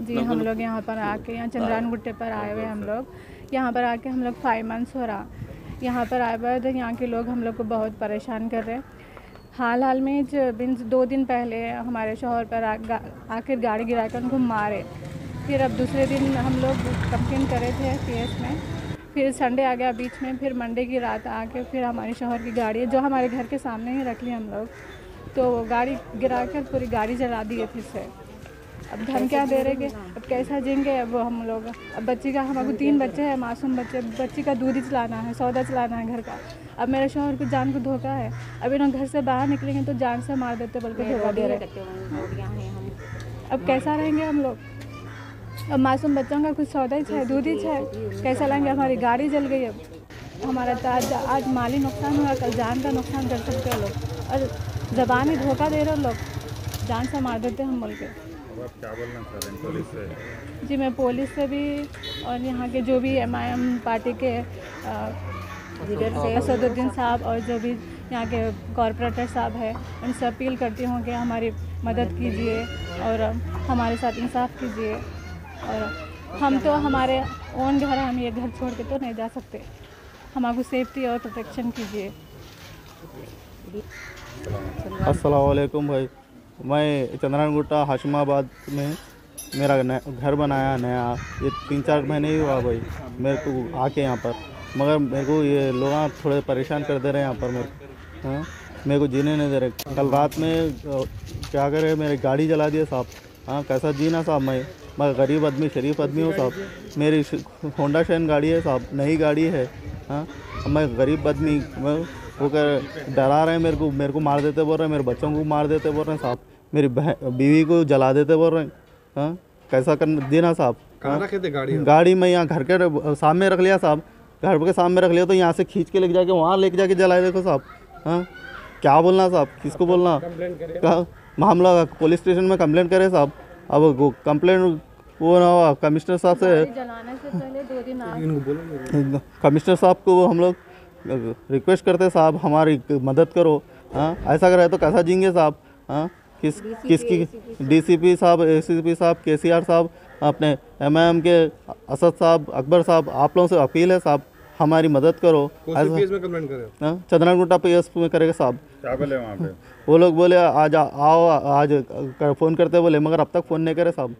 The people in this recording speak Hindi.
जी हम लोग यहाँ पर आके यहाँ चंद्रान गुट्टे पर आए हुए हम लोग। यहाँ पर आके हम लोग फाइव मंथ्स हो रहा। यहाँ पर आए हुए तो यहाँ के लोग हम लोग को बहुत परेशान कर रहे हैं। हाल हाल में जो मीन्स दो दिन पहले हमारे शोहर पर आ, गा, आकर गाड़ी गिरा कर उनको मारे। फिर अब दूसरे दिन हम लोग कंप्लेन करे थे पी में। फिर संडे आ गया बीच में फिर मंडे की रात आके फिर हमारे शोहर की गाड़ी जो हमारे घर के सामने ही रख ली हम लोग। तो गाड़ी गिरा कर पूरी गाड़ी जला दिए फिर से। अब हम क्या दे रहे अब कैसा जिएँगे? अब हम लोग अब बच्ची का हमारे तीन बच्चे हैं मासूम बच्चे बच्ची का दूध ही चलाना है सौदा चलाना है घर का। अब मेरे शोहर को जान को धोखा है। अब इन्हों घर से बाहर निकलेंगे तो जान से मार देते बल्कि धोखा दे रहे। अब कैसा रहेंगे हम लोग? अब मासूम बच्चों का कुछ सौदा ही है दूध ही है कैसा लाएँगे हमारी गाड़ी जल गई अब। हमारा तो आज आज माली नुकसान हुआ कल जान का नुकसान कर सकते हैं लोग। और जबान ही धोखा दे रहे लोग। जान से मार देते हैं हम बोल के अब आप क्या बोलना चाह रहे हैं? पुलिस से? जी मैं पुलिस से भी और यहाँ के जो भी एम आई एम पार्टी के लीडर से असदुद्दीन साहब और जो भी यहाँ के कॉरपोरेटर साहब है उनसे अपील करती हूँ कि हमारी मदद कीजिए और हमारे साथ इंसाफ कीजिए। और हम तो हमारे ओन घर हम ये घर छोड़ के तो नहीं जा सकते। हमारे सेफ्टी और प्रोटेक्शन कीजिए। अस्सलाम वालेकुम भाई। मैं चंद्रान गुट्टा हाशिमाबाद में मेरा घर बनाया, नया, ये तीन चार महीने ही हुआ भाई, मेरे को आके यहाँ पर। मगर मेरे को ये लोग थोड़े परेशान कर दे रहे हैं यहाँ पर मेरे हाँ? मेरे को जीने नहीं दे रहे। कल रात में क्या करे, मेरी गाड़ी जला दिए साहब। हाँ कैसा जीना साहब मैं मैं गरीब आदमी, शरीफ आदमी हूँ साहब। मेरी होंडा शैन गाड़ी है साहब, नई गाड़ी है हाँ? मैं गरीब आदमी, मैं वो कह डरा रहे हैं मेरे को मेरे को मार देते बोल रहे हैं मेरे बच्चों को मार देते बोल रहे हैं साहब। मेरी बीवी को जला देते बोल रहे हैं हाँ? कैसा कर देना साहब कहाँ रखे थे गाड़ी? गाड़ी में यहाँ घर के सामने रख लिया साहब घर के सामने रख लिया तो यहाँ से खींच के लेके जाके वहाँ लेके जाके जलाए देखो साहब हाँ? क्या बोलना साहब किसको बोलना? कहा मामला पुलिस स्टेशन में कंप्लेंट करे साहब। अब कंप्लेंट वो ना कमिश्नर साहब से कमिश्नर साहब को हम लोग रिक्वेस्ट करते साहब हमारी मदद करो। हाँ ऐसा करे तो कैसा जींगे साहब? हाँ किस किसकी डीसीपी साहब। एसीपी साहब केसीआर साहब अपने एमएम के असद साहब अकबर साहब आप लोगों से अपील है साहब हमारी मदद करो। हाँ? चंद्रन गुट्टा पी एस में करेगा साहब। क्या बोले वहाँ पे? वो लोग बोले आज आओ आज फ़ोन करते बोले मगर अब तक फ़ोन नहीं करे साहब।